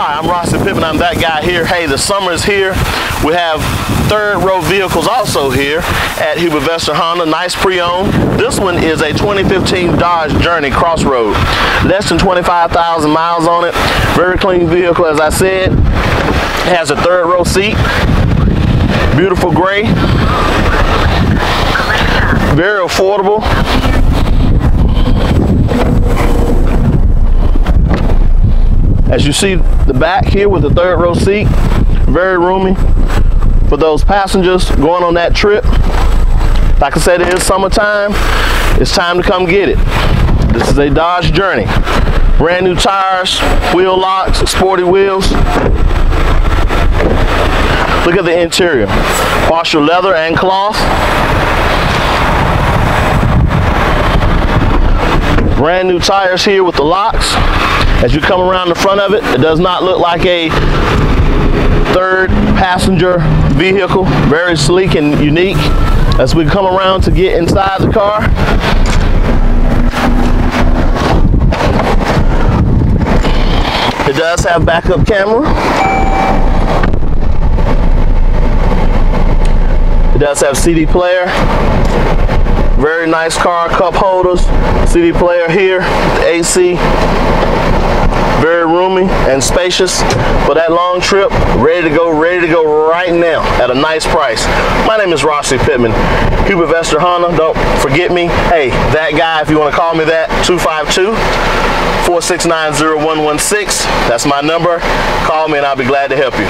Hi, I'm Rossi Pittman. I'm that guy here. Hey, the summer is here. We have third row vehicles also here at Hubert Vester Honda. Nice pre-owned. This one is a 2015 Dodge Journey Crossroad. Less than 25,000 miles on it. Very clean vehicle, as I said. It has a third row seat. Beautiful gray. Very affordable. As you see the back here with the third row seat, very roomy for those passengers going on that trip. Like I said, it is summertime. It's time to come get it. This is a Dodge Journey. Brand new tires, wheel locks, sporty wheels. Look at the interior. Partial leather and cloth. Brand new tires here with the locks. As you come around the front of it, it does not look like a third passenger vehicle. Very sleek and unique. As we come around to get inside the car, it does have backup camera. It does have CD player. Very nice car, cup holders, CD player here, AC. Very roomy and spacious for that long trip. Ready to go, ready to go right now at a nice price. My name is Rossi Pittman, Hubert Vester Honda. Don't forget me. Hey, that guy, if you want to call me that, 252 469 0116. That's my number. Call me and I'll be glad to help you.